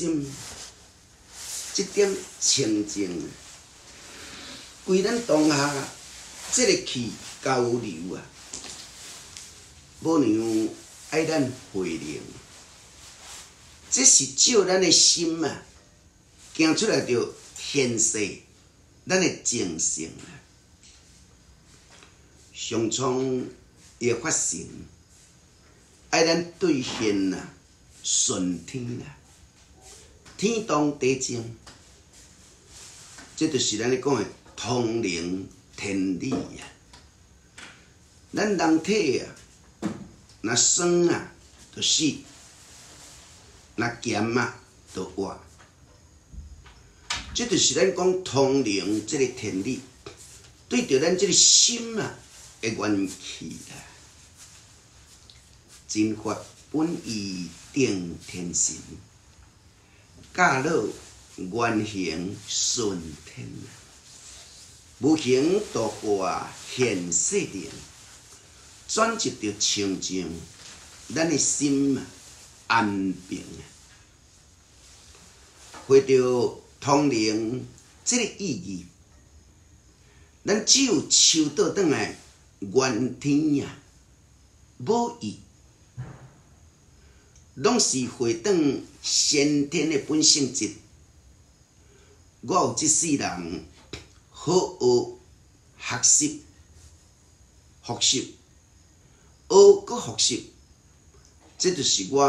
心，即点清净，规咱当下即个去交流啊，无娘爱咱回灵，这是照咱的心啊，行出来着现世，咱的精神啊，上苍也发生，爱咱兑现啊，顺天啊。天动地静，这就是咱咧讲的通灵天理啊。咱人体啊，若酸啊，就死；若咸啊，就活。这就是咱讲通灵这个天理，对着咱这个心啊的元气啊，真法本意定天神。驾乐原形顺天，无形度化现世人，转一着清净，咱的心啊安平啊！回到通灵这个意义，咱只有抽倒转来原天呀，无意。拢是回转先天的本性质。我有即世人好学学习、学习、学搁学习，这就是我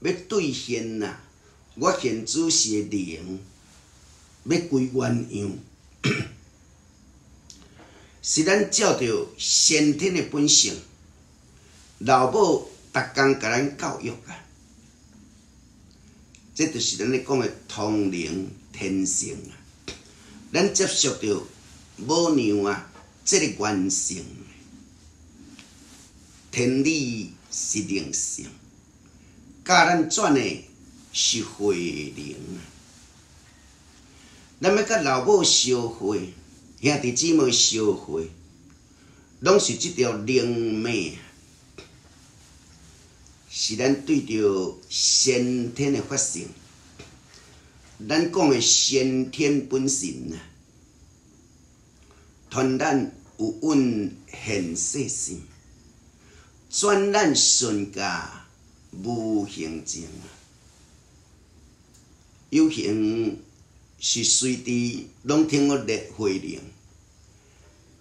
要兑现呐！我现主是的灵，要归原样，是咱照着先天的本性，老母逐工甲咱教育啊！这就是咱咧讲的通灵天性啊！咱接受着母娘啊，这个原性，天理是灵性，教咱转的是慧灵啊！咱要甲老母相会，兄弟姊妹相会，拢是即条灵脉。是咱对着先天的发生，咱讲的先天本性啊，传咱有运现世性，转咱顺家无形境啊。有形是随地拢听我列回灵，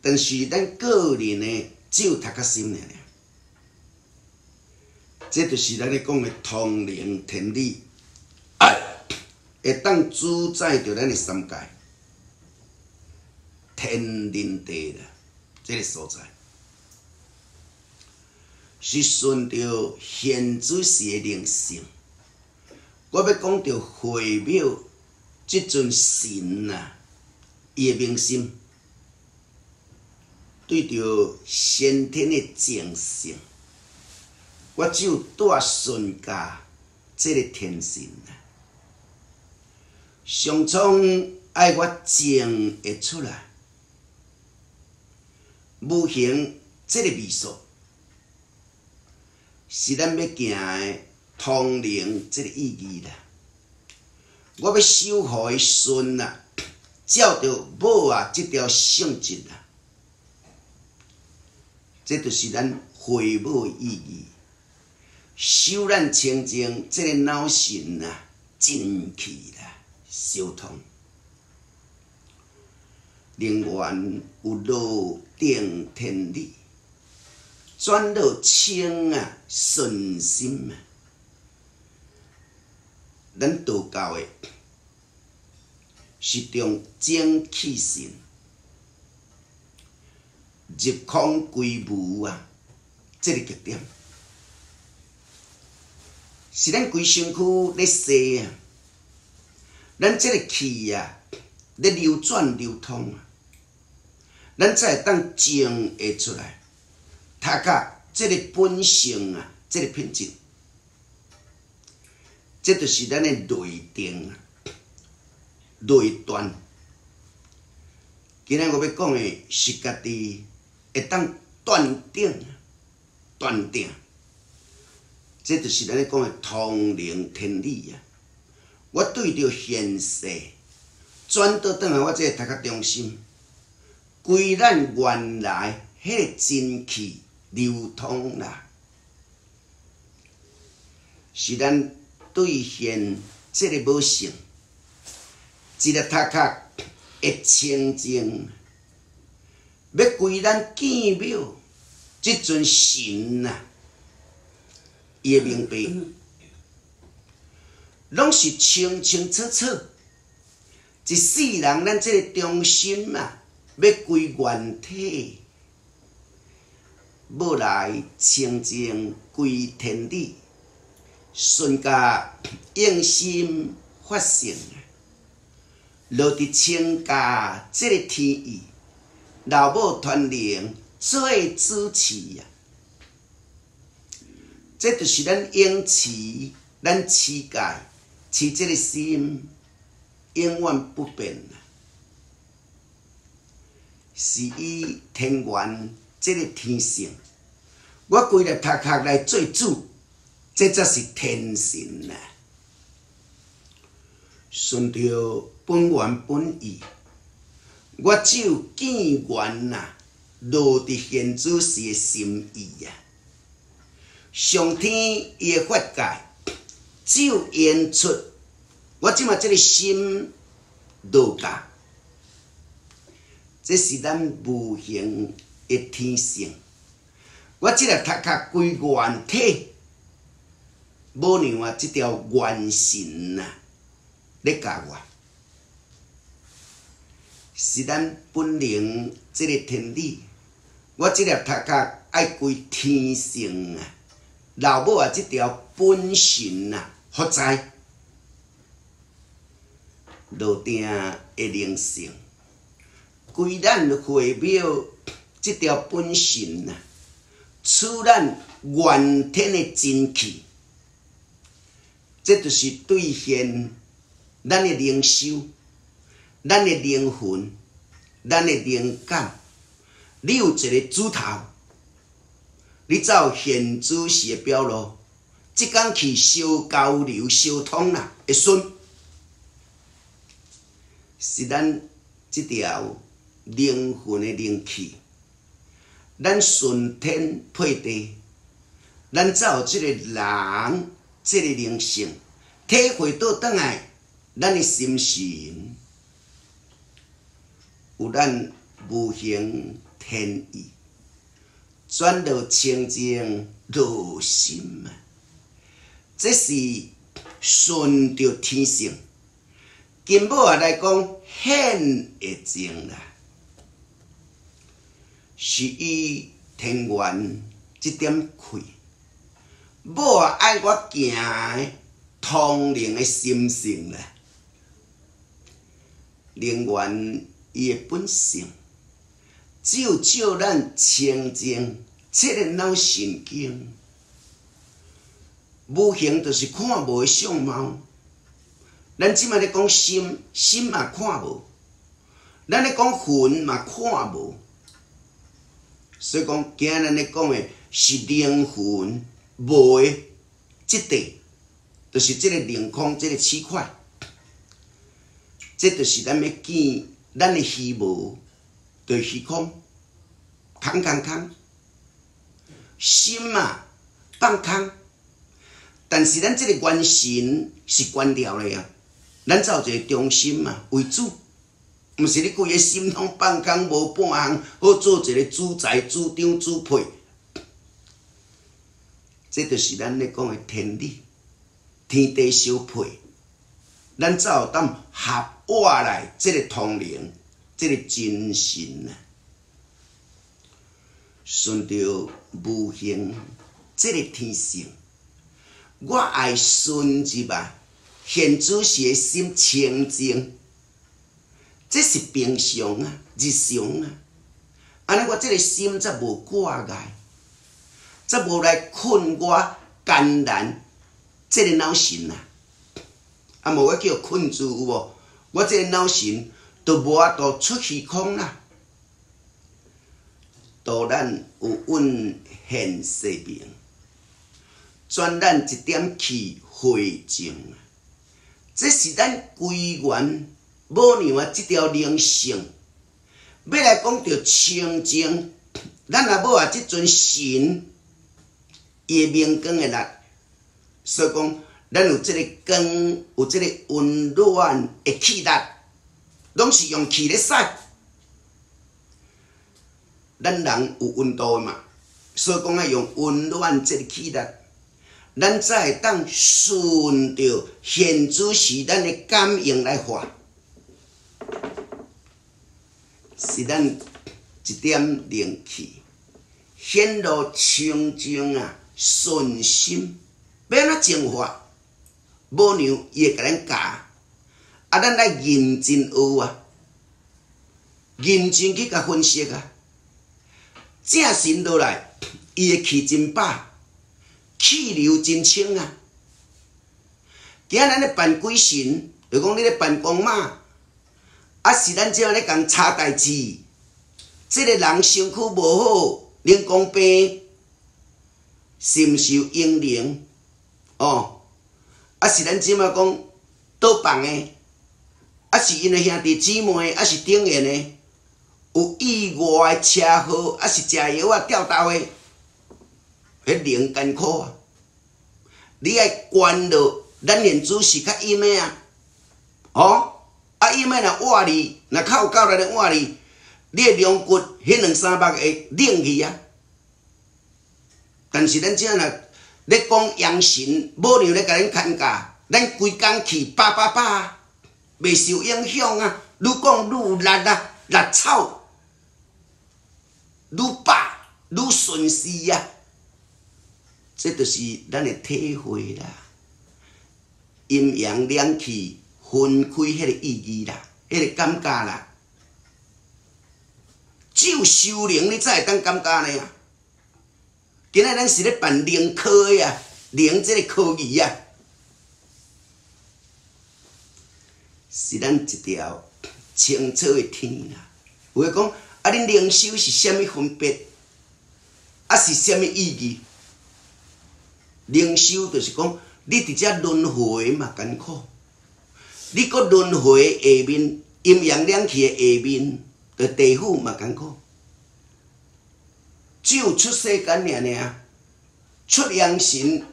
但是咱个人的只有读较深尔。这就是咱咧讲的通灵天理，会当主宰着咱的三界，天人地啦，这个所在是顺着现主时的灵性。我要讲着会庙即尊神啊，伊的明心对着先天的精神。我只有带顺家这个天性啊，上苍爱我情会出来，无形这个味素，是咱要行的通灵这个意义啦。我要守护的顺啊，照着母啊这条性质啊，这就是咱回母的意义。修咱清净，这个脑神啊，精气啦，修通。灵源有路定天理，转到清啊顺心啊。咱道教的是中精气神，入空归无啊，这个特点。是咱规身躯咧吸啊，咱即个气啊咧流转流通啊，咱才会当精会出来，他甲即个本性啊，即个品质，这就是咱的内定啊，内断。今日我要讲的是家己会当断定啊，断定。这就是咱咧讲的通灵天理啊！我对着现世，转倒转来我这个读较中心，归咱原来迄个真气流通啦，是咱兑现这个无性，一个头壳会清净，要归咱见庙，即阵神啊，伊会明白，拢是清清楚楚。一世人，咱这个中心啊，要归原体，要来清净归天理，顺家用心发性。落伫清家即个天意，老母团灵做主持啊！这就是咱养持、咱持戒、持即个心，永远不变！是以天元即个天性，我规日头壳来做主，这才是天性啊！顺着。本源本意，我只有见缘呐，落伫现主时的心意呀。上天伊的法界，只有演出我即马即个心落家，这是咱无形的天性。我即个头壳归原体，无让我即条元神呐，咧教我。是咱本灵即个天理，我即粒头壳爱归天性啊！老母啊，即条本性啊，何在？路定的灵性，归咱会庙即条本性啊，处咱原天的真气，这就是兑现咱的灵修。咱的灵魂，咱的灵感，你有一个主头，你走现主时的表路，即工去相交流、相通啦，会顺。是咱即条灵魂的灵气，咱顺天配地，咱走即个人，即个灵性，体会到倒来，咱的心神。有咱无形天意，转到清净入心啊！这是顺着天性，根本啊来讲显会净啦，是以天元这点气，某啊爱我行通灵的心性啦，灵元。伊的本性，只有照咱清净这个脑神经，无形就是看无的相貌。咱即摆咧讲心，心嘛看无；咱咧讲魂嘛看无。所以讲，今日咧讲的是灵魂无的即块，就是即个灵空，即个区块，这就是咱要见。咱的虚无，对虚空，空空空，心嘛放空，但是咱这个元神是关掉的啊。咱有一个中心嘛为主，毋是你规个心拢放空无半项，好做一个主宰、主张、主配。这就是咱咧讲的天理，天地相配。咱才有当合活来，即个通灵，即个精神啊，顺着无形，即个天性，我爱顺入啊，现主时的心清净，这是平常啊，日常啊，安尼我即个心则无挂碍，则无来困我艰难，即个脑神啊。啊！无我叫困住有无？我这脑神都无法度出虚空啦。都咱有稳现世命，转咱一点气回正，这是咱归元母娘啊，即条灵性，要来讲着清净，咱也要啊，即尊神伊明光的力，所以讲，咱有即个光，有即个温暖的气力，拢是用气咧使。咱人有温度嘛，所以讲啊，用温暖即个气力。咱才会当顺着现主是咱的感应来画，是咱一点灵气显露清净啊，顺心要安怎净化？母娘伊会甲咱教，啊，咱来认真学啊，认真去甲分析啊，正神落来，伊的气真饱。气流真清啊！今日咱咧办鬼神，就讲你咧办公嘛，啊是咱即下咧共查代志，即个人身躯无好，灵光病，是毋是有阴灵？哦，啊是咱即马讲倒房诶，啊是因为兄弟姊妹，啊是顶缘诶，有意外车祸，啊是食药啊吊刀诶。迄灵艰苦啊！你爱关落咱连主是较阴的啊，哦，啊阴的若活哩，若较有够力的活哩，你的龙骨迄两三百会冷去啊。但是咱只若咧讲阳神，无娘咧甲恁牵架，咱规工去叭叭叭，未受影响啊。愈讲愈力啊，力草愈饱愈顺势啊。这就是咱的体会啦，阴阳两气分开迄个意义啦，迄个感觉啦。只有修灵你才会当感觉呢啊！今仔咱是咧办灵科的啊，灵这个科技啊，是咱一条清澈的天啦。有诶讲，啊，恁灵修是虾米分别？啊，是虾米意义？灵修就是讲，你伫遮轮回嘛艰苦，你搁轮回下面阴阳两气的下面的地府嘛艰苦，只有出世间尔尔，出阳神，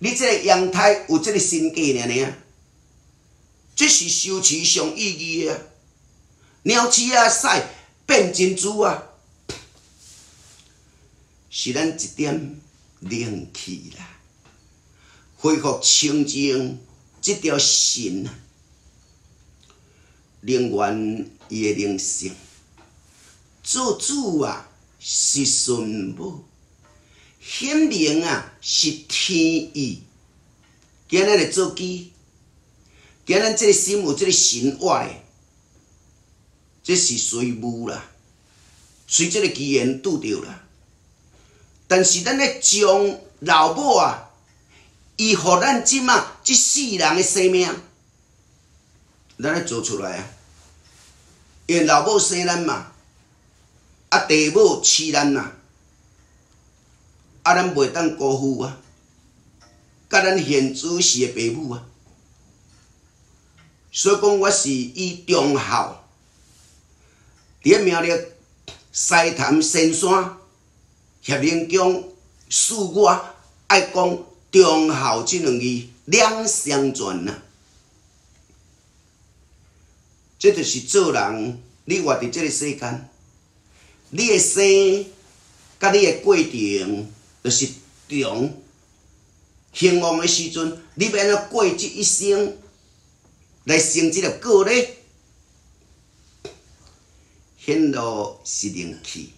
你这个阳胎有这个身价尔尔，这是修持上意义的！鸟鼠啊，赛变珍珠啊，是咱一点灵气啦。恢复清净，这条心啊，灵源伊的灵性，做主啊是顺母，显灵啊是天意。今日来做基，今日这个心有这个神话的，这是随母啦，随这个机缘拄着啦。但是咱咧将老母啊。伊互咱即马即世人诶生命，咱咧做出来啊！因为老母生咱嘛，啊地母饲咱呐，啊咱袂当辜负啊！甲咱现主是诶爸母啊，所以讲我是以忠孝，伫咧名列西潭仙山协灵宫恕我爱讲。忠孝这两字两相传呐，这就是做人，你活伫这个世间，你的生，甲你的过程，就是忠。兴旺的时阵，你要安怎过这一生，来成这个果呢？显露是灵气，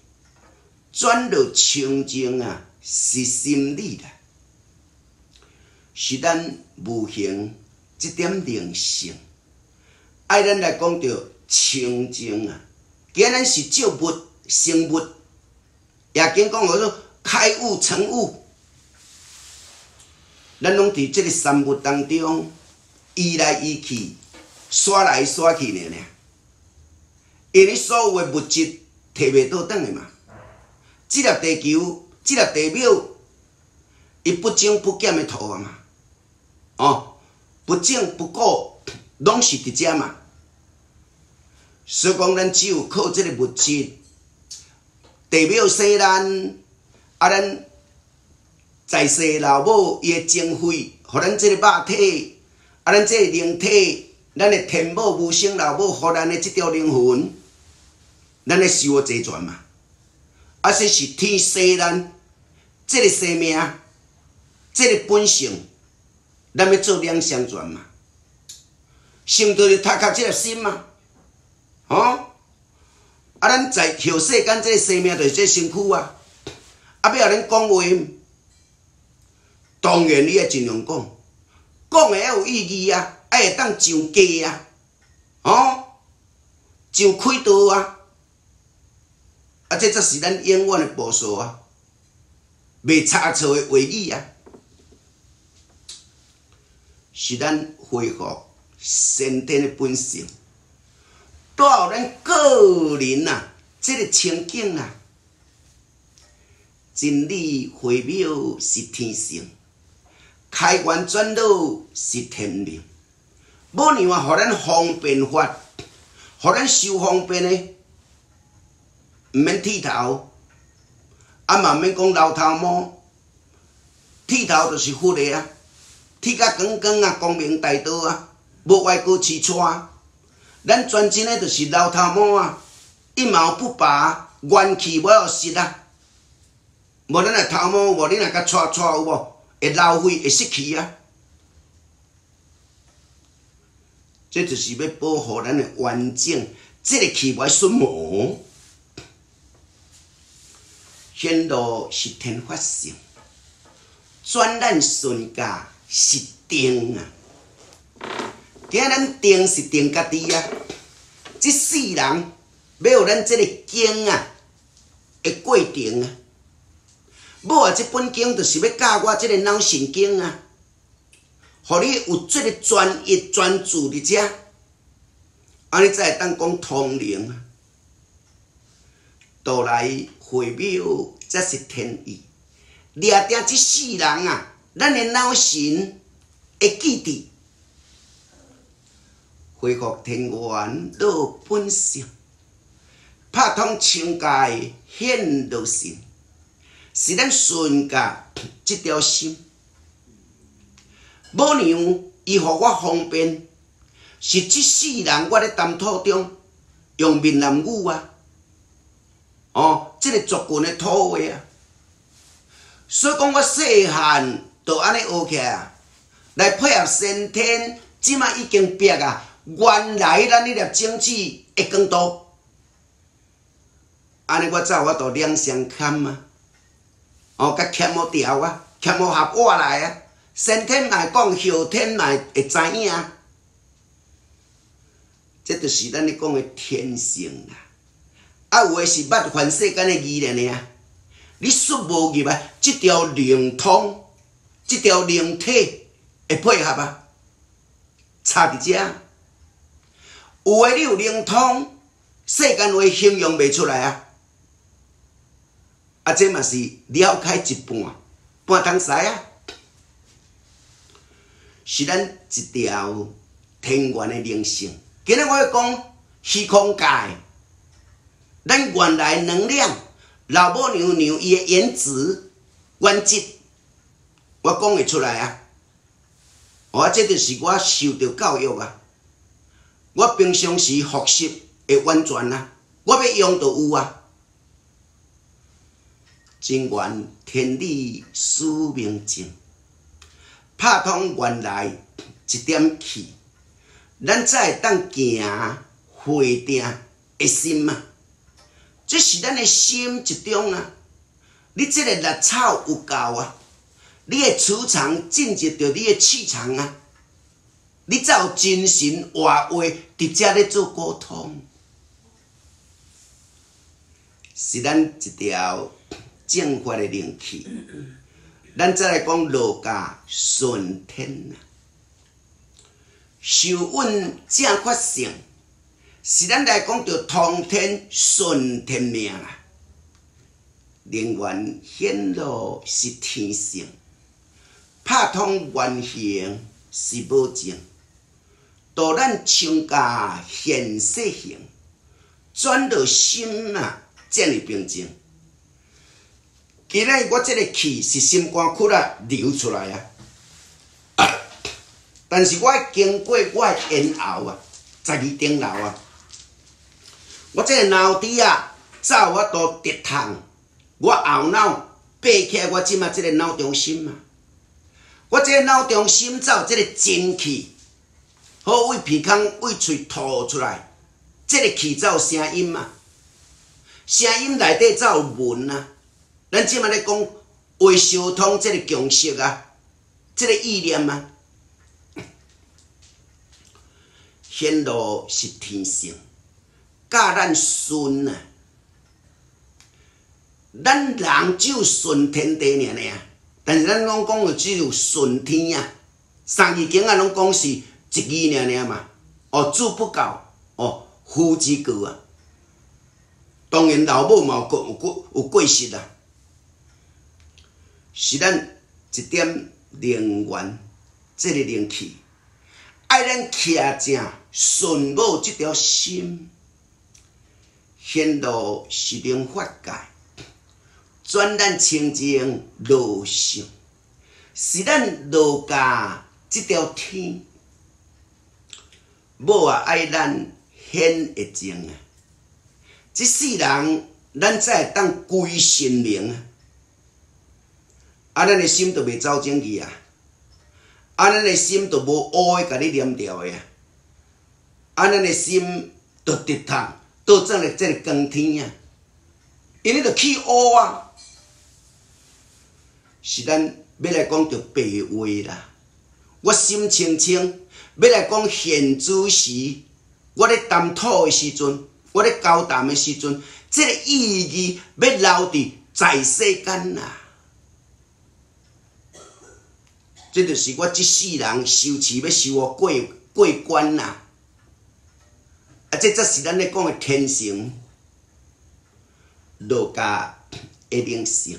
转入清净啊，是心理啦。是咱无形一点灵性，爱咱来讲着清净啊！既然是造物、生物，也经讲叫做开悟、成悟，咱拢伫即个三物当中移来移去、刷来刷去呢呢。因为所有的物质摕袂倒转的嘛，即粒地球、即粒地表，伊不增不减的土啊嘛。哦，不种不顾，拢是伫遮嘛。所以讲，咱只有靠即个物质，地表生咱，啊，咱在世老母伊的精血，互咱即个肉体，啊，咱即个灵体，咱的天母无生老母，互咱的即条灵魂，咱咧受诶济全嘛。啊，说是天生咱即个生命，即个本性，咱要做两相全嘛。先着是踏克即个心嘛，吼！啊，咱在后世间即个生命就是即身躯啊。啊，要互恁讲话，当然你要尽量讲，讲诶要有意义啊，爱会当上价啊，吼，上开道啊。啊，这则是咱永远的步数啊，未差错的话语啊，是咱恢复先天的本性，带有咱个人啊，这个情景啊，真理回庙是天性，开源转导是天命，无样啊，互咱方便法，互咱修方便的。毋免剃头，啊嘛毋免讲老头毛，剃头就是佛的啊，剃甲光光啊，光明大道啊，无外国饲带。咱专真诶，就是老头毛啊，一毛不拔，元气无要失啊。无咱诶头毛，无你若甲带带有无？会浪费，会失去啊。这就是要保护咱诶完整，即个气袂损无。显露是天发性，转咱顺家是定啊！今咱定是定家己啊！即世人要有咱即个经啊，会过程啊！要啊，即本经就是要教我即个脑神经啊，互你有即个专一专注伫遮，安尼才会当讲通灵啊！倒来。会庙则是天意，掠定即世人啊，咱的脑神会记得，恢复天元老本性，拍通清界显道心，是咱顺家即 条心。母娘伊互我方便，是即世人我咧谈吐中用闽南语啊。哦，即个族群的土话啊，所以讲我细汉就安尼学起来，来配合先天，即卖已经变啊。原来咱迄粒种子会更多，安尼我才有法度两相堪啊。哦，甲欠无调啊，欠无合我来啊。先天来讲，后天来会知影啊，这就是咱咧讲的天性啊。啊，有诶是捌凡世间诶语言尔，你说无入啊，即条灵通，即条灵体会配合啊？差伫遮，有诶你有灵通，世间话形容袂出来啊！啊，这嘛是了解一半，半通使啊，是咱一条天元诶灵性。今日我要讲虚空界。咱原来能量，老母娘娘伊诶原子、原质，我讲会出来啊！我这就是我受到教育啊！我平常时学习会完全啊，我要用就有啊！真愿天理使命证，拍通原来一点气，咱才会当行回定一心嘛。这是咱的心一种啊！你这个绿草有够啊！你的磁场进入着你的气场啊！你才有精神活话伫遮咧做沟通，是咱一条正法的灵气。咱再来讲儒家顺天啊，受稳正法性。是咱来讲着通天顺天命啊，人缘显露是天性，拍通原形是无证，度咱亲家现世性，转到心啊，这样平静。今日我这个气是心肝窟啊流出来啊，但是我经过我咽喉啊，十二顶楼啊，我这个脑底啊，早我都直痛，我后脑爬起来，我即马这个脑中心啊，我这个脑中心走这个精气，好为鼻孔、为喙吐出来，这个气有声音嘛，声音内底有文啊。咱即摆咧讲话相通，即个共识啊，即个意念啊，显露是天性，教咱顺啊。咱人只有顺天地尔尔，但是咱拢讲的只有顺天啊。三字经啊，拢讲是一字尔尔嘛。哦，字不够，哦，夫之过啊。当然老母嘛有有过有过失啊。是咱一点灵源，即个灵气，爱咱徛正顺某即条心，显露是令法界，转咱清净路上，是咱路家即条天，某啊爱咱显会净啊，即世人咱才会当归神明啊。啊，咱的心就袂走进去啊！啊，咱的心就无乌的，甲你念掉的啊！啊，咱的心就直通倒转来，即个光天啊！因为着去乌啊！是咱要来讲着白话啦。我心清清，要来讲现主时，我咧谈吐的时阵，我咧交谈的时阵，即个意义要留伫在世间啦。这就是我即世人修持要修我过过关啦，啊，这则是咱咧讲的天性，儒家的灵性，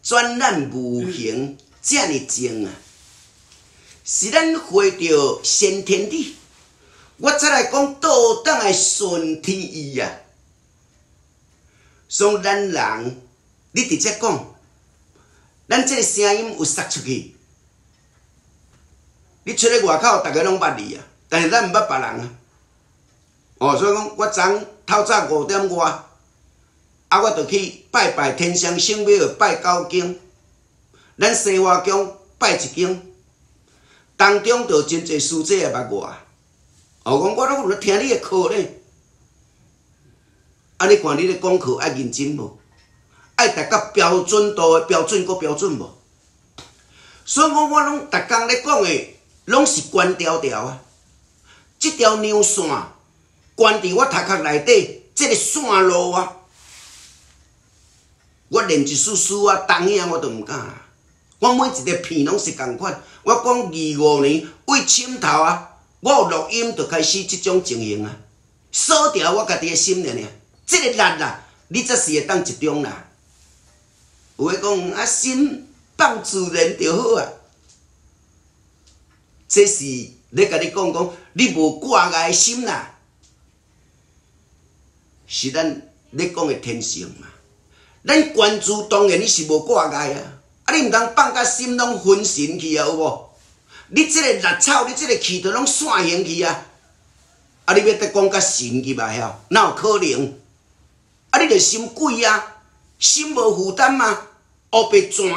转咱无形遮尔精啊，是咱回到先天地，我再来讲道当的顺天意啊，所以咱人，你直接讲，咱这个声音有撒出去。你出咧外口，逐个拢捌你啊，但是咱毋捌别人啊。哦，所以讲，我昨透早五点外，啊，我着去拜拜天上圣庙，拜九经。咱生活宫拜一经，当中就真济师姐也捌我。哦，讲我拢有咧听你诶课咧。啊，你看你咧讲课爱认真无？爱达到标准度诶标准，搁标准无？所以讲，我拢逐工咧讲诶。拢是关条条啊！即条牛线关伫我头壳内底，即个线路啊！我连一丝丝啊，东影我都毋敢。我每一个片拢是共款。我讲二五年为深头啊，我有录音就开始即种情形啊。锁掉我家己的心了呢。即个力啊，你则是会当集中啦。有诶讲啊，心放自然就好啊。这是咧甲你讲讲，你无挂碍心啦，是咱咧讲的天性嘛。咱关注当然你是无挂碍啊，啊你毋通放甲心拢分神去啊，有无？你即个杂草，你即个气都拢散形去啊，啊你要得讲甲神去嘛？晓？哪有可能？啊你着心鬼啊，心无负担嘛，黑白全。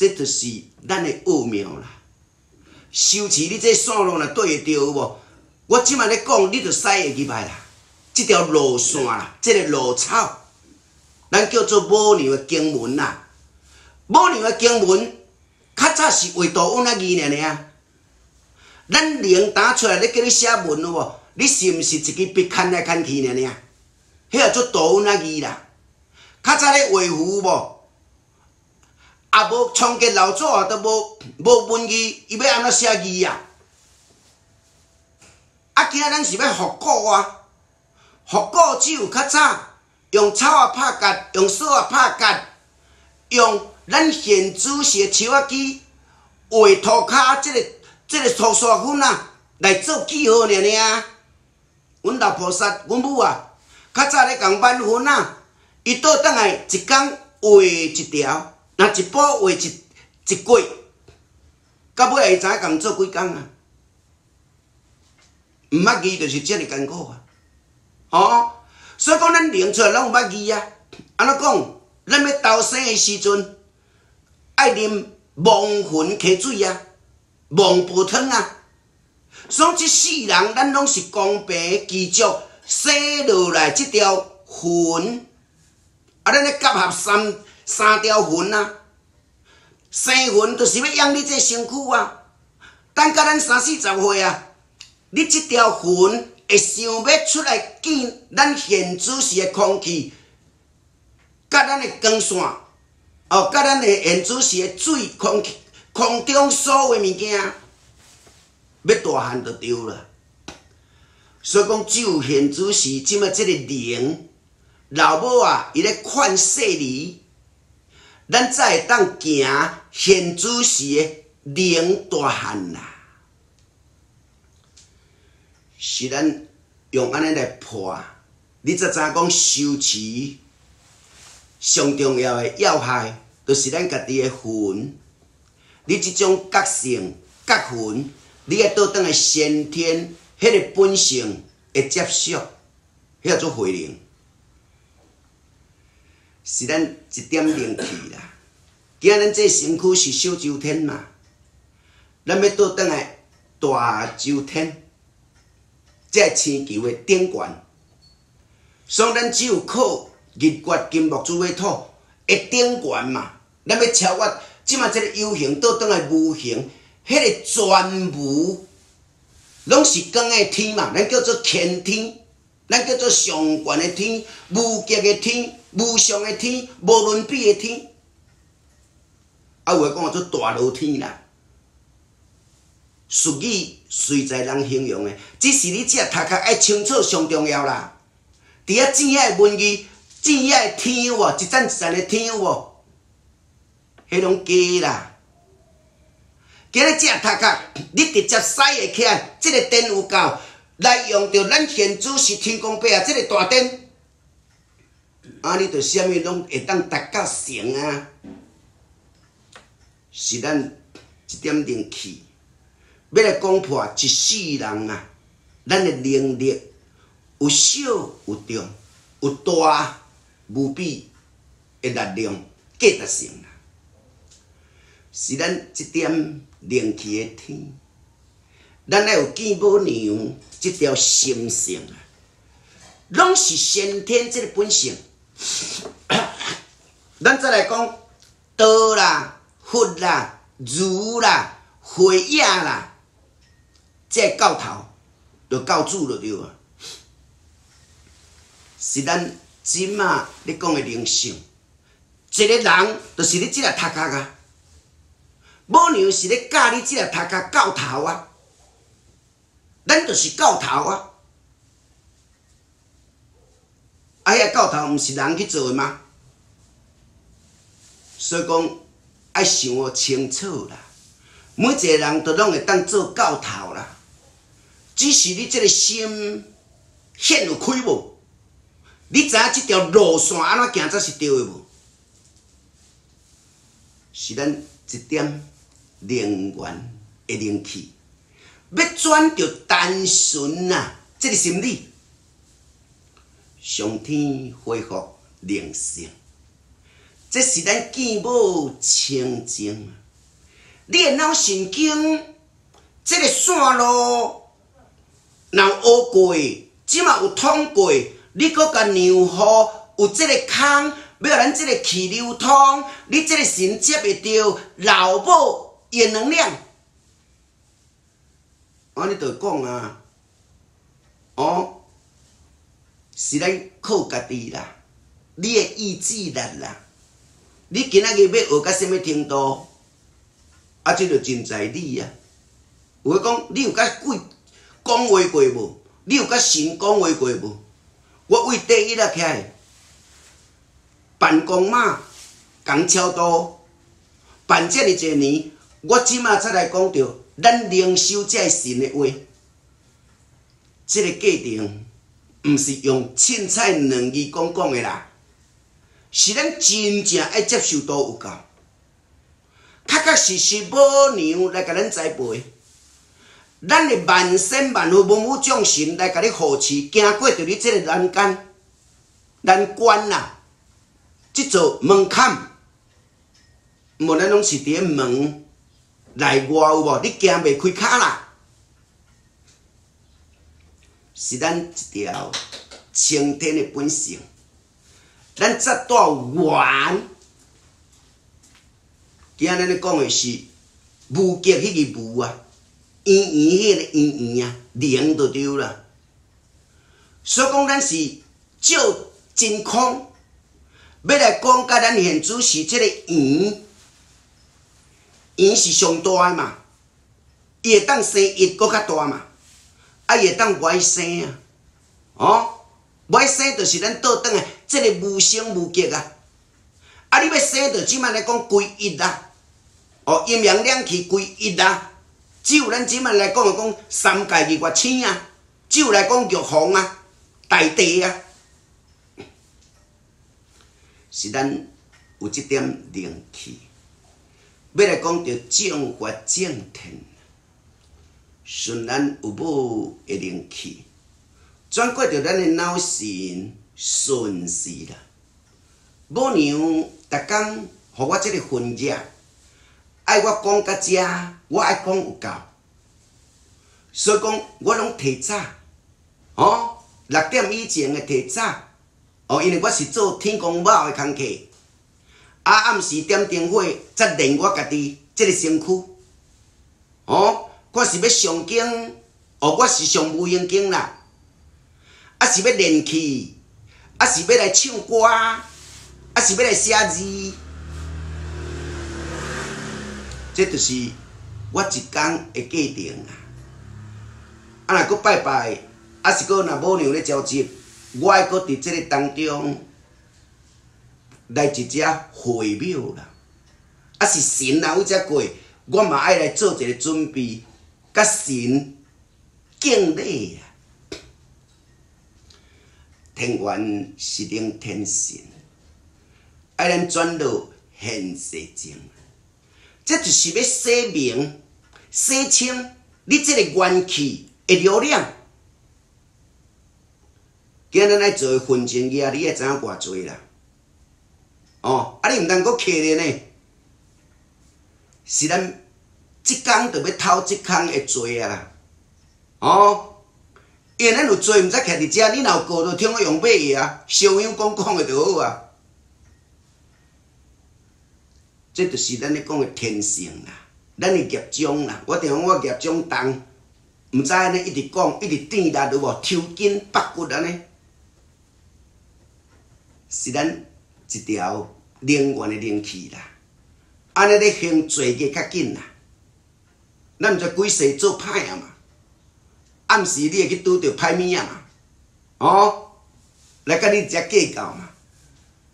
这就是咱的奥妙啦。修持你这线路若对会着有无？我即摆咧讲，你着使会入来啦。即条路线啦，即个路草，咱叫做母娘的经文啦。母娘的经文，较早是画图文啊字尔尔。咱灵打出来咧叫你写文有无？你是毋是一支笔牵来牵去尔尔？迄个做图文啊字啦。较早咧画符无？啊无创建老祖啊，都无无文字，伊要安怎写字啊？啊，今仔咱是要复古啊！复古只有较早用草啊拍夹，用扫啊拍夹，用咱现主的手啊机画涂骹即个即个涂刷粉啊，来做记号尔尔。阮老菩萨，阮母啊，较早咧共挽粉啊，伊倒转来一工画一条，若一补画一一过，到尾会知影共做几工啊？毋捌字就是遮尔艰苦啊！吼，所以讲咱练出来拢有捌字啊。安怎讲？咱要投生的时阵，爱啉忘魂溪水啊，忘煲汤啊。所以即世人，咱拢是公平继续生落来即条魂，啊，咱咧结合三三条魂啊。生魂就是要养你这身躯啊。等到咱三四十岁啊，你即条魂会想要出来见咱现主时的空气。甲咱的光线，哦，甲咱的现主时的水、空气、空中所有物件，要大汉就对了。所以讲，只有现主时，即么即个灵，老母啊，伊咧劝说你，咱才会当行现主时的灵大汉啦。是咱用安尼来破，你才知影讲修持。上重要的要害，就是咱家己的魂。你即种觉性、觉魂，你要倒转来先天，迄个本性会接受，迄叫做回灵，是咱一点灵气啦。今咱这身躯是小周天嘛，咱要倒转来大周天，这星球的顶悬，所以咱只有靠。日月金木水火土的顶悬嘛？咱要超越即马即个有形倒转来无形，迄个全无拢是光的天嘛？咱叫做天天，咱叫做上悬的天、无极的天、无上的天、无伦比的天。啊，有诶讲做大罗天啦。俗语随在人形容诶，只是你只读壳爱清楚上重要啦。伫遐正诶文字。正业的天有无？一层一层的天有无？迄拢假啦！今日只读壳，你直接使会起来，即个灯有够来用着咱现主是天公伯啊！即个大灯，啊，你着啥物拢会当达到成啊？是咱一点灵气，要来攻破一世人啊！咱的能力有小有重有大。无比的力量，价值性啊，是咱一点灵气的天，咱要有见母娘这条心性啊，拢是先天这个本性。咱再来讲道啦、佛啦、儒啦、慧眼啦，这教头就教主就对啊，是咱。即马你讲的灵性，一个人就是你即个头壳啊，母娘是咧教你即个头壳教头啊，咱就是教头啊，啊，遐教头毋是人去做的吗？所以讲爱想清楚啦，每一个人都拢会当做教头啦，只是你即个心现有开无？你知影即条路线安怎行才是对的无？是咱一点灵源的灵气，要转着单纯呐，即个心理，上天恢复灵性，这是咱见母清净。你的脑神经，即个线路，若学过，即嘛有通过。你搁甲让好，有即个空，要咱即个气流通，你即个神接会着老母的能量。安尼就讲啊，哦，是咱靠家己啦，你的意志力啦，你今仔日要学到什么程度，啊，这就真在你啊。有诶讲，你有甲鬼讲话过无？你有甲神讲话过无？我为第一啊起来，办公嘛，共超多，办遮尔侪年，我即马出来讲着，咱灵修才神的话，即个过程，毋是用凊彩两字讲讲的啦，是咱真正爱接受到有够，确确实实母娘来甲咱栽培，咱的万生万福万物众生来甲你扶持，行过着你即个人间难关啦，即座门槛，无咱拢是伫门。内外有无？你行袂开骹啦，是咱一条青天的本性。咱这段缘，今日咧讲的是无极迄个无啊，圆圆迄个圆圆啊，灵就对啦。所以讲，咱是照真空，要来讲甲咱现主是即个圆。圆是上大嘛，伊会当生一搁较大嘛，啊伊会当歪生啊，哦，歪生就是咱倒转诶，即个无生无极啊，啊你要生着即摆来讲归一啊，哦阴阳两气归一啊，只有咱即摆来讲讲三界日月星啊，只有来讲玉皇啊，大地啊，是咱有一点灵气。要来讲着正法正天，顺咱有无的灵气，转过着咱的脑神顺时啦。母娘逐天互我即个分热，爱我讲到遮，我爱讲有够，所以讲我拢提早，哦，六点以前的提早，哦，因为我是做天公庙的工课。啊！暗时点灯火，则练我家己即个身躯。哦，我是要上经，哦，我是上无用经啦。啊，是要练气，啊，是要来唱歌，啊，是要来写字。这就是我一工的过程啊。啊，若佫拜拜，啊，是佫若母娘咧召集，我爱佫伫即个当中。来一只会庙啦，啊是神啊有遮过，我嘛爱来做一个准备，甲神敬礼啊。天元是顶天神，爱咱转到现世间，这就是要洗明、洗清你这个元气的流量。今日来做分钱业，你也知影偌济啦。哦，啊！你毋通阁客咧呢？是咱即工着要偷即工的罪啊啦！哦，因为咱有罪，毋知徛伫遮，你若有过着听我用买个啊，商样讲讲的就好啊。这就是咱咧讲的天性啦，咱的业障啦。我定讲我业障重，毋知安尼一直讲，一直点力有无？抽筋拔骨安尼，是咱。一条灵魂的灵气啦，安尼咧行做个较紧啦。咱毋知几世做歹啊嘛，暗时你会去拄着歹物啊嘛，哦，来甲你遮计较嘛。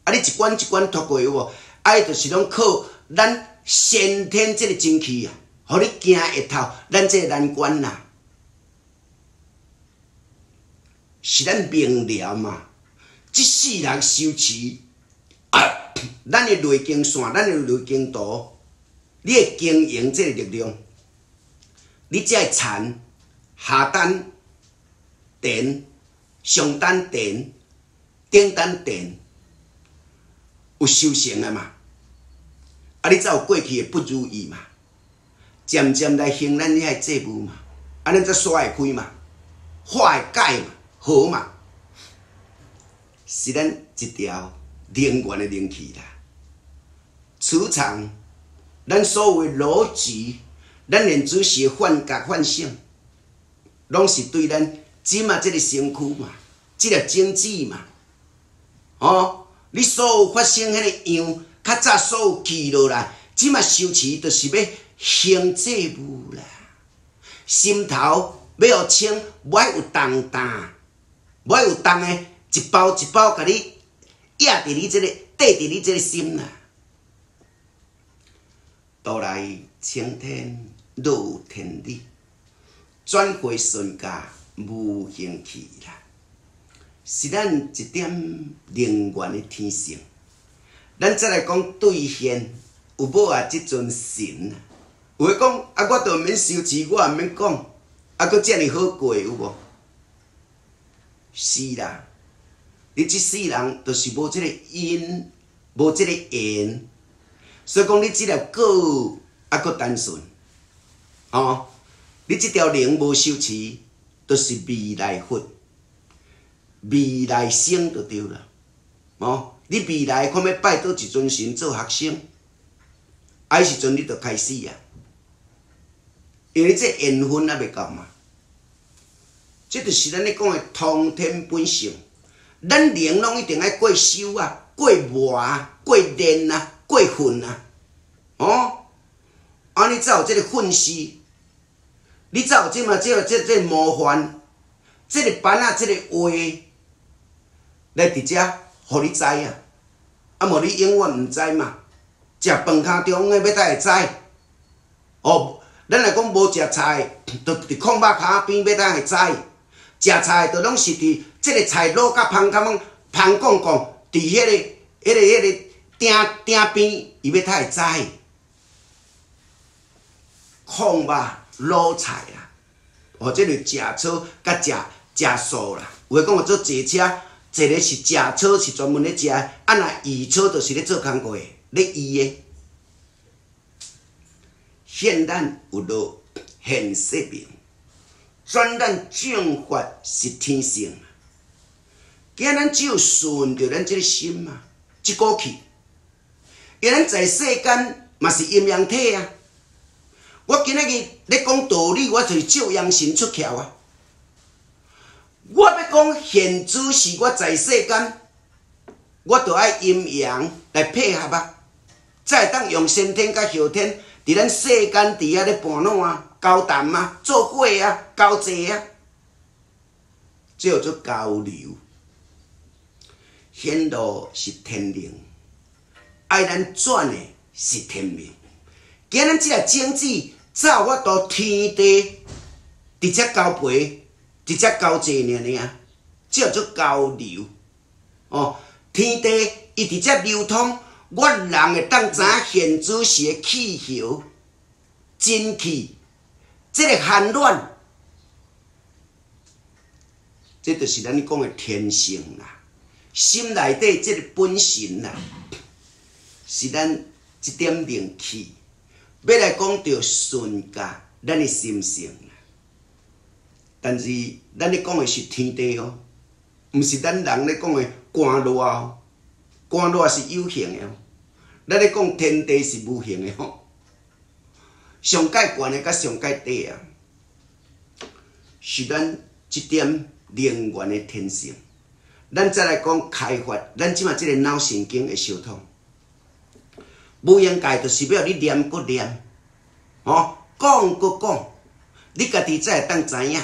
啊，你一关一关脱过有无？啊，伊就是拢靠咱先天即个精气啊，互你行会透咱即个难关啦，是咱明了嘛？即世人修持。咱的内经线，咱的内经图，你会经营这个力量，你才会产下丹田、上丹田、顶丹田有修成的嘛？啊，你才有过去的不如意嘛？渐渐来行咱遐债务嘛？啊，咱才刷会开嘛？化会解嘛？好嘛？是咱一条。灵源的灵气啦，磁场，咱所谓逻辑，咱连主是幻觉幻想，拢是对咱即嘛即个身躯嘛，即个经济嘛，哦，你所有发生迄个样，较早所有记录来，即嘛修持，就是要行这步啦，心头要有清，要有重担，要有重的，一包一包，甲你。压伫你即个，缀伫你即个心啦，倒来青天。露天理，转回顺家无兴趣啦。是咱一点灵源的天性。咱再来讲兑现有无啊？即尊神啊，有诶讲啊，我著免修持，我也免讲，啊，佫遮尔好过有无？是啦，你即世人著是无即个因，无即个缘，所以讲你即条狗啊，佫单纯，哦，你即条灵无修持，著是未来佛，未来生就对了，哦。你未来看要拜倒一尊神做学生，啊，时阵你就开始啊，因为这缘分还未到嘛。这就是咱咧讲的通天本性，咱灵拢一定爱过修啊，过磨啊，过练啊，过训啊，哦，安尼才有这个训示，你才有即嘛，即个即即模范，即个板啊，即个话来伫遮。互你知啊，啊无你永远毋知嘛。食饭卡中诶，要呾会知？哦，咱来讲无食菜，着伫空肉骹边要呾会知？食菜着拢是伫即个菜卤甲芳甲芳芳讲讲，伫迄个、迄个、迄个鼎鼎边，伊要呾会知？空肉卤菜啦，或者食草甲食食素啦，有诶讲做坐车。一个是食草，是专门咧食；啊，若移草，就是咧做工课，咧移诶。现咱有道现世命，转咱正法是天性。今咱只有顺着咱即个心嘛，即股气。因为咱在世间嘛是阴阳体啊。我今仔日咧讲道理，我就是照阳神出窍啊。我要讲现主是我在世间，我着爱阴阳来配合啊，才会当用先天甲后天伫咱世间伫遐咧盘弄啊、交谈啊、做伙啊、交际啊，叫做交流。显露是天灵，爱咱转的是天命。今咱即个经济，有我到天地直接交陪。直接交际尔尔，叫做交流。哦，天地伊直接流通，我人会当知现主时的气候、真气，即个寒暖，这就是咱讲的天性啦。心内底即个本性啦，是咱一点灵气，要来讲到顺家咱的心性。但是，咱咧讲的是天地哦，毋是咱人咧讲的官热哦。官热是有形的哦，咱咧讲天地是无形的吼。上界悬的甲上界低啊，是咱一点灵源的天性。咱再来讲开发，咱即马即个脑神经的相通。无言界就是要你念搁念，哦，讲搁讲，你家己才会当知影。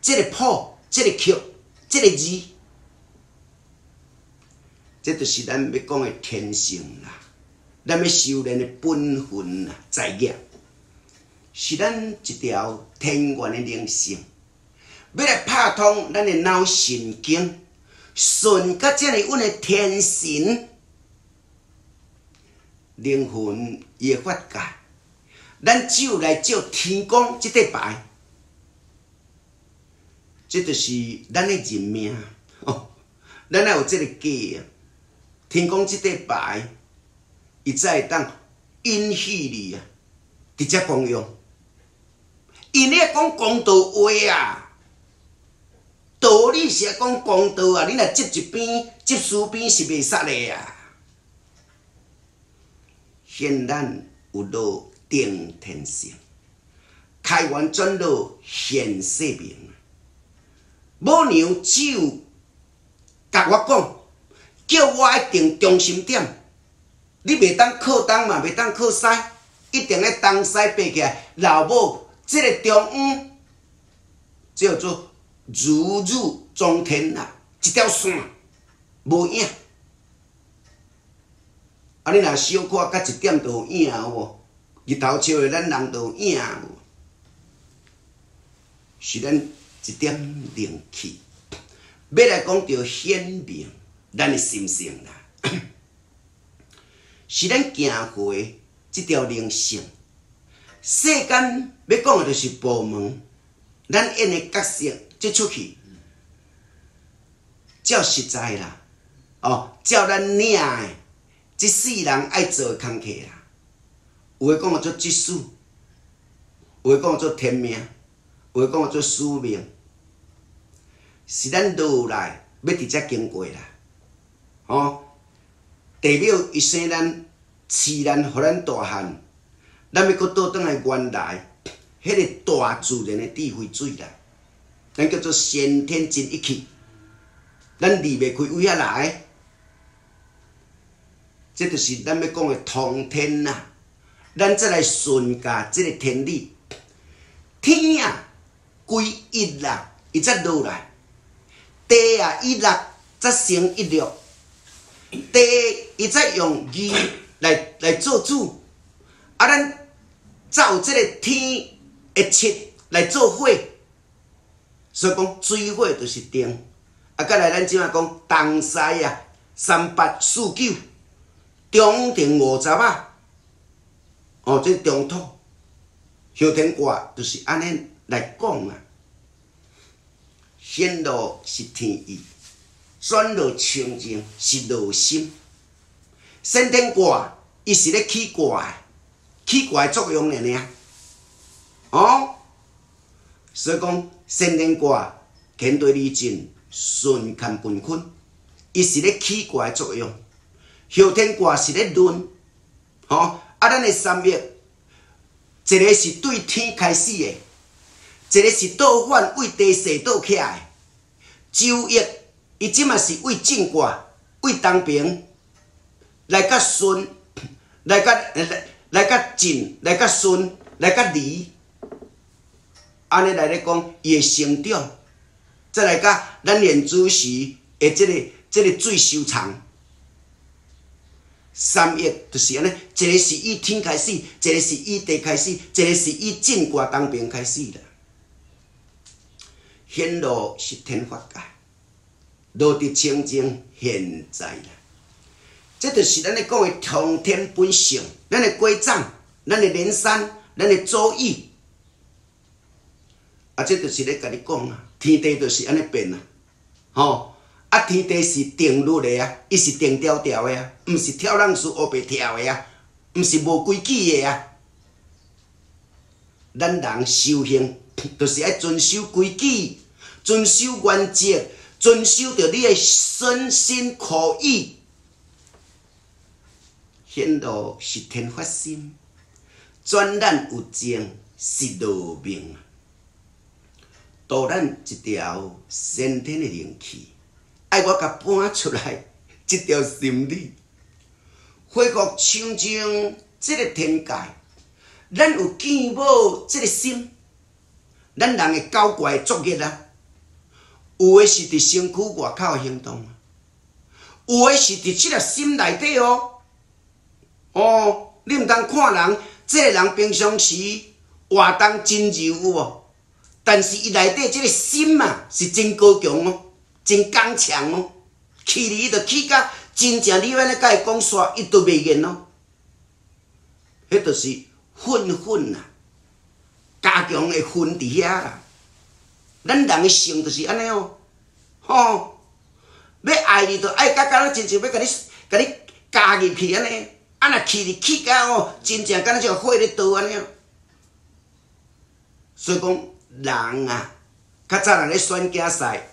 这个谱，这个曲，这个字，这就是咱要讲的天性啦。咱要修炼的本分啦，在业，是咱一条天然的灵性，要来拍通咱的脑神经，顺甲这样稳的天性灵魂也发界，咱只有来照天公这块牌。这就是咱的人命哦，咱要有这个计啊。天公这块牌，伊才会当允许你啊，直接公用。因咧讲公道话啊，道理是讲公道啊，你若接一边，接输边是袂杀的啊。现咱有道定天性，开元转到现世明。母娘只有甲我讲，叫我一定中心点，你袂当靠东嘛，袂当靠西，一定要东西爬起来。老母，即个中央叫做如日中天啊，一条线无影。啊，你若小可甲一点都有影有无？日头照的咱人都影无，是咱一点灵气。要来讲着显明咱的心性啦，是咱行过即条灵性。世间要讲的就是部门，咱演的角色即出去，照实在啦，哦，照咱领的，即世人爱做的工课啦。有诶讲做技术，有诶讲做天命，有诶讲做使命。是咱落来要直接经过啦，吼！代表一生咱饲咱，互咱大汉，咱要搁倒转来原来，迄个大自然的智慧水啦，咱叫做先天真一气，咱离袂开位遐来，这就是咱要讲的通天呐。咱再来顺驾这个天理，天啊归一啦，伊才落来。地啊，一六则成一六，地伊则用二来来做主，啊，咱照即个天一切来做火，所以讲水火就是定。啊，再来咱即马讲东西啊，三八四九，中庭五十啊，哦，即中土，后天卦就是安尼来讲啊。显露是天意，转露清净是内心。先天卦伊是咧起卦，起卦作用尔尔。哦，所以讲先天卦天对地震，顺看分坤，伊是咧起卦作用。后天卦是咧论，吼啊，咱的三月，一个是对天开始的。一个是倒反为地势倒起来，周易伊即嘛是为正卦，为东平来甲顺，来甲 来来甲进，来甲顺，来甲离，安尼来咧讲伊会成长，再来甲咱连主时的即个即个最收藏。三易就是安尼，一个是以天开始，一个是以地开始，一个是以正卦当兵开始啦。显露是天法界，落地清净现在啦。这就是咱咧讲的通天本性，咱的规章，咱的连山，咱的周易。啊，这就是咧甲你讲啊，天地就是安尼变啊，吼！啊，天地是定律的啊，伊是定条条的啊，毋是跳浪树黑白跳的啊，毋是无规矩的啊。咱人修行，就是爱遵守规矩。遵守原则，遵守着你的身心可以，显露是天发心，转咱有情是道命，导咱一条先天的灵气，爱我甲搬出来一条心理，恢复清净这个天界，咱有见无这个心，咱人的搞怪作业啊！有诶是伫身躯外口行动，有诶是伫即个心内底哦。哦，你毋通看人，即个人平常时活动真柔有无？但是伊内底即个心啊，是真高强哦，真刚强哦。气力伊着气甲真正，你安尼甲伊讲煞，伊都袂瘾哦。迄着是愤愤啊，加强诶愤伫遐啦。咱人诶性就是安尼哦，吼！要爱你，着爱甲敢若真正要甲你、甲你加入去安尼，啊若气你气甲哦，真正敢若像火咧倒安尼。所以讲人啊，较早人咧选竞赛，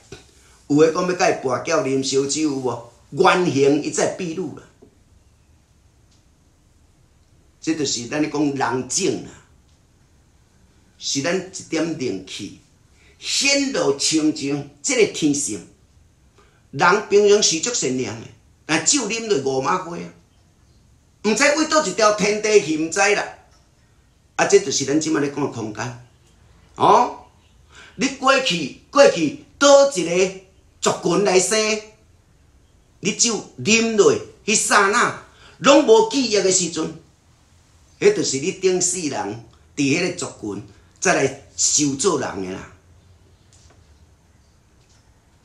有诶讲要甲伊跋筊啉烧酒有无？原形伊才毕露啦。这就是咱咧讲人种啊，是咱一点灵气。显露清净，即个天性，人平常时足善良的，但酒啉落五马花啊，毋知为倒一条天地去，毋知啦。啊，这就是咱即卖咧讲的空间。哦，你过去过去倒一个族群来生，你酒啉落，迄刹那拢无记忆的时阵，迄就是你顶世人伫迄个族群再来修做人的啦。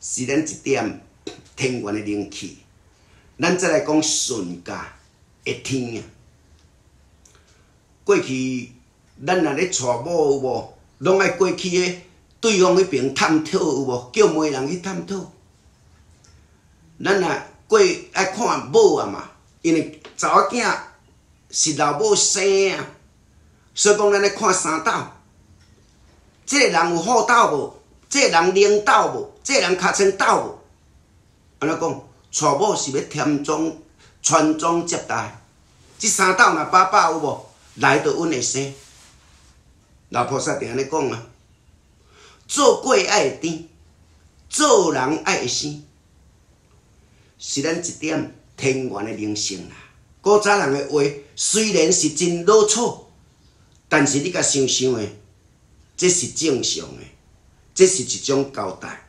是咱一点天元的灵气，咱再来讲顺家的天啊。过去咱若咧娶某有无，拢爱过去诶对方迄边探讨有无，叫媒人去探讨。咱若过爱看某啊嘛，因为查某囝是老母生啊，所以讲咱咧看三斗，即个人有好斗无？即个人领导无？即个人尻川斗无？安怎讲？娶某是要添庄传宗接代，即三斗若把把有无？来着阮会生。老菩萨定安尼讲啊，做鬼爱会甜，做人爱会生，是咱一点天然的灵性啦。古早人的话虽然是真老错，但是你甲想想的，这是正常的。这是一种交代，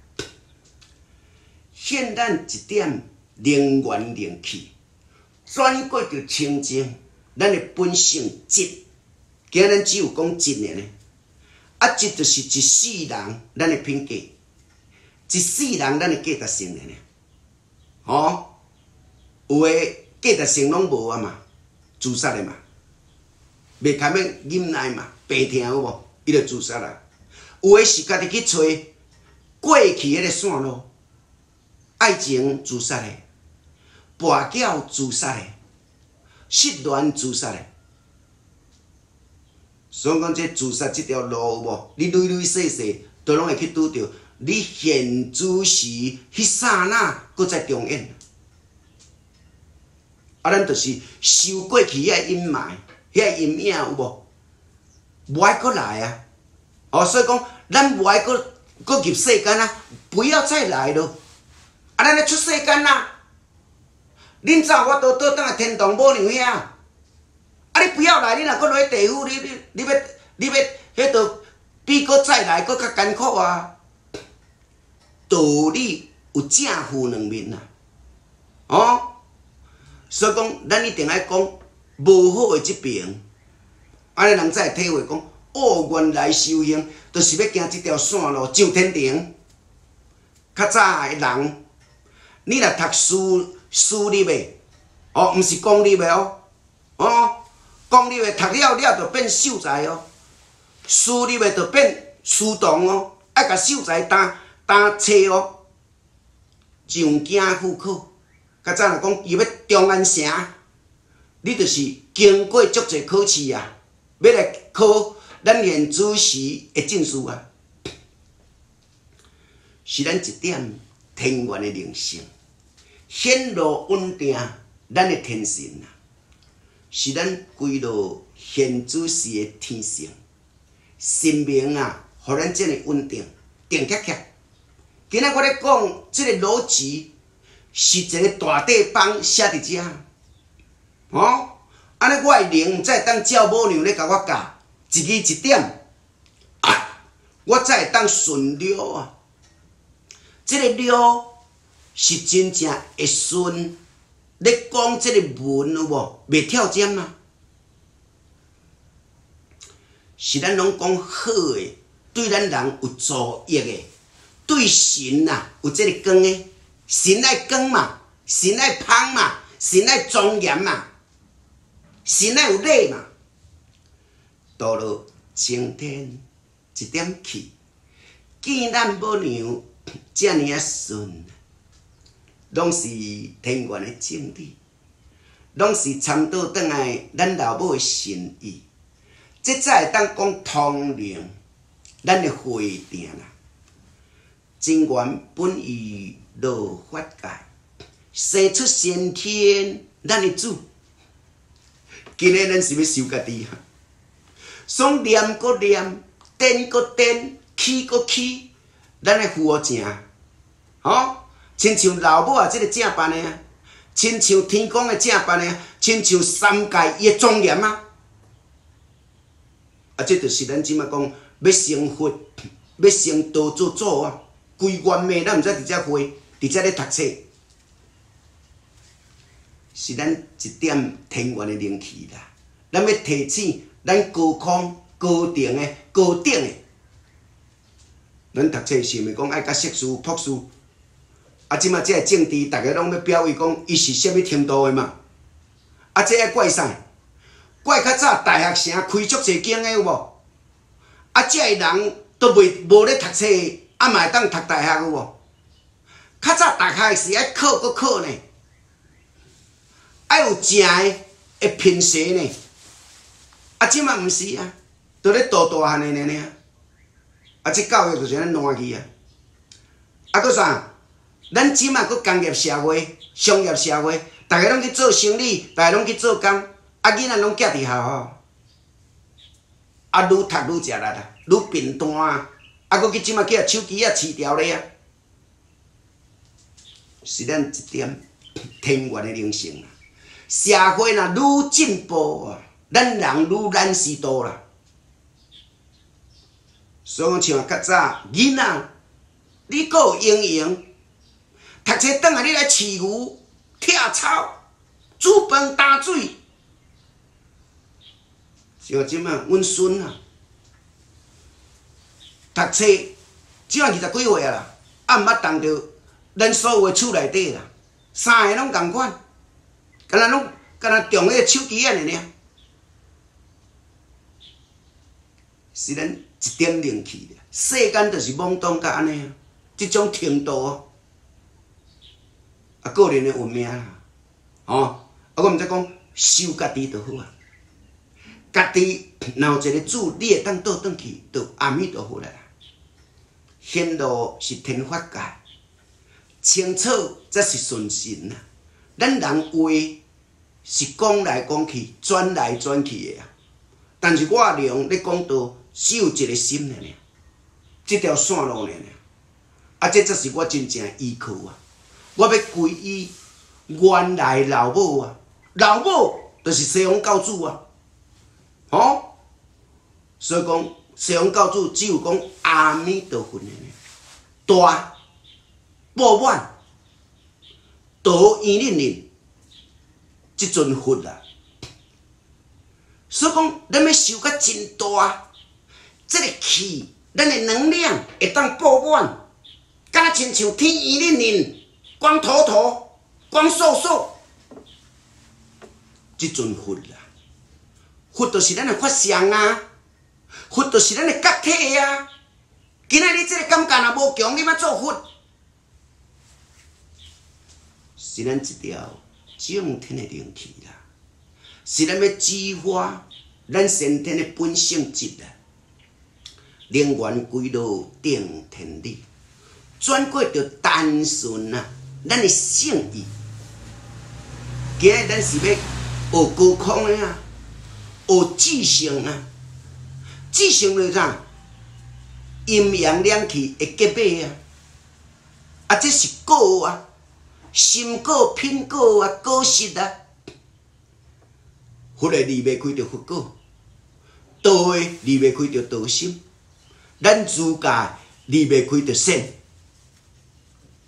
现咱一点灵元灵气，转过着清净，咱的本性质。今日只有讲真的呢，啊，质就是一世人咱的品格，一世人咱的价值性的呢。哦，有诶价值性拢无啊嘛，自杀的嘛，袂堪要忍耐嘛，白听有无？伊就自杀啦。有诶是家己去找过去迄个线路，爱情自杀诶，跋筊自杀诶，失恋自杀诶。所以讲，这自杀这条路有无？你累累细细都拢会去拄着。你现主时迄刹那，搁再重演。啊，咱就是收过去遐阴霾、遐阴影有无？无爱搁来啊！哦，所以讲。咱无爱搁搁入世间啊！不要再来咯！啊，咱咧出世间啊！恁走我倒倒当来天堂母娘遐。啊，你不要来，你若搁落去地府，你你你要你要迄个比搁再来搁较艰苦啊！道理有正负两面啊！哦，所以讲，咱一定爱讲无好诶即边，安尼人才会体会讲。哦，原来修行就是要行即条线路上天庭。较早诶人，你若读书书立诶，哦，毋是公立诶哦，哦，公立诶读了了就变秀才哦，书立诶就变书童哦，爱甲秀才担担册哦，上京赴考。甲早若讲伊要中安城，你著是经过足侪考试啊，要来考。咱现主时的证书啊，是咱一点天元的灵性，显露稳定咱的天性啊，是咱归落现主时的天性，生命啊，互咱这个稳定定恰恰。今仔我咧讲，这个逻辑是一个大地方写伫遮，哦，安尼我的灵才会当照母娘咧甲我教。一字一点，我才会当顺了啊！这个了是真正会顺。你讲这个文有无？未跳针啊？是咱拢讲好诶，对咱人有助益诶，对神啊有这个光诶，神爱光嘛，神爱芳嘛，神爱庄严嘛，神爱有礼嘛。到了晴天一点气，见咱母娘遮尔啊顺，拢是天元的正理，拢是参倒转来咱老母的心意，这才会当讲通灵，咱的会定啦。真元本于落法界，生出先天，咱的主，今日咱是要修家己哈。爽念搁念，点搁点，起搁起，咱的佛正，吼，亲像老母啊，即个正办的啊，亲像天公的正办的啊，亲像三界伊的庄严啊，啊，这就是咱即马讲要成佛，要成道做主啊，规元命咱毋知伫遮会，伫遮咧读册，是咱一点天元的灵气啦。咱要提醒咱高空、高定的、高顶的，咱读册是毋是讲爱甲硕士、博士？啊，即马即个政治，逐个拢要表伊讲，伊是啥物程度的嘛？啊，即个怪啥？怪较早大学城开足侪间的有无？啊，即个人都袂无咧读册，啊，嘛会当读大学有无？较早大学是爱考搁考呢，爱有正的会品学呢。啊，即马毋是啊，都咧大大汉的呢呢。啊，即教育就是安尼烂去啊。啊，搁啥？咱即马搁工业社会、商业社会，逐个拢去做生意，逐个拢去做工，啊，囡仔拢寄伫校吼，啊，愈读愈食力啦，愈贫惰啊，啊，搁去即马去啊手机啊饲条咧啊，是咱一点 天然的灵性啊。社会若愈进步啊，咱人愈难思多啦。所以像较早囡仔，你搁有营养。读册倒来，你来饲牛、拆草、煮饭、打水，像即啊，阮孙啊，读册只啊二十几岁啊啦，啊毋捌动着咱所有诶厝内底啦，三个拢共款，敢若拢敢若中迄个手机安尼尔，是咱一点灵气的，世间就是懵懂甲安尼啊，即种程度。啊，个人的运命啦，吼！啊，我毋则讲修家己就好啊。家己若有一个主，你会当倒转去，就阿弥陀佛啦。显露是天法界，清楚则是顺心啊。咱人话是讲来讲去，转来转去的啊。但是我用咧讲到，只有一个心尔，即条线路尔。啊，这则是我真正依靠啊。我要皈依原来老母啊，老母就是西方教主啊，吼！所以讲西方教主只有讲阿弥陀佛的大不满多圆润润，即阵佛啊。所以讲咱要修甲真大，即个气，咱的能量会当饱满，敢亲像天圆润润。光秃秃，光瘦瘦，即阵佛啦，佛就是咱的法相啊，佛就是咱的觉体啊。今仔日这个感觉若无强，你要做佛，是咱一条正天的灵气啦，是咱要激发咱先天的本性质啦，灵源归到定天理，转过着单纯啊。咱的圣意，今日咱是要学高空的啊，学智性啊，智性是啥？阴阳两气的结合啊，啊，这是果啊，心果、品果啊，果实啊，佛的离袂开着佛果，道的离袂开着道心，咱自家离袂开着圣。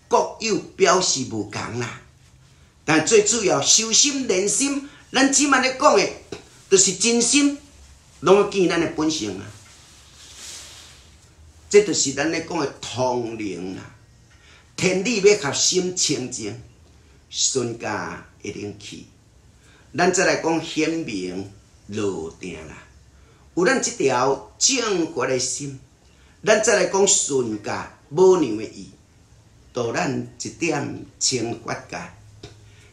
各有表示无同啦，但最主要修心练心，咱即满咧讲的，就是真心，拢要见咱的本性啊。这就是咱咧讲的通灵啦。天理要合心清净，瞬间一定去。咱再来讲显明落定啦，有咱即条正觉的心，咱再来讲瞬间无娘的意。导咱一点清法界，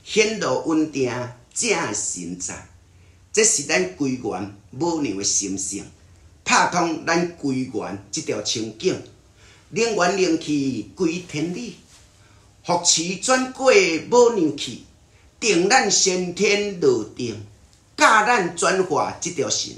显露稳定正神在，这是咱归元母娘的心性，拍通咱归元这条清境，灵元灵气归天理，福气转过母娘去，定咱先天落定，教咱转化这条神，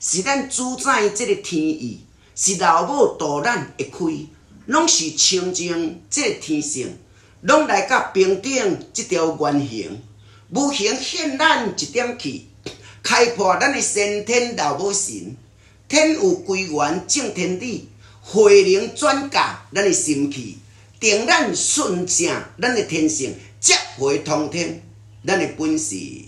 是咱主宰这个天意，是老母导咱会开。拢是清净这天性，拢来甲平顶这条原形，无形现咱一点气，开破咱的先天老母神，天有归元正天地，慧灵转嫁咱的心气，定咱顺正咱的天性，接回通天咱的本性。